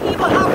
upheaval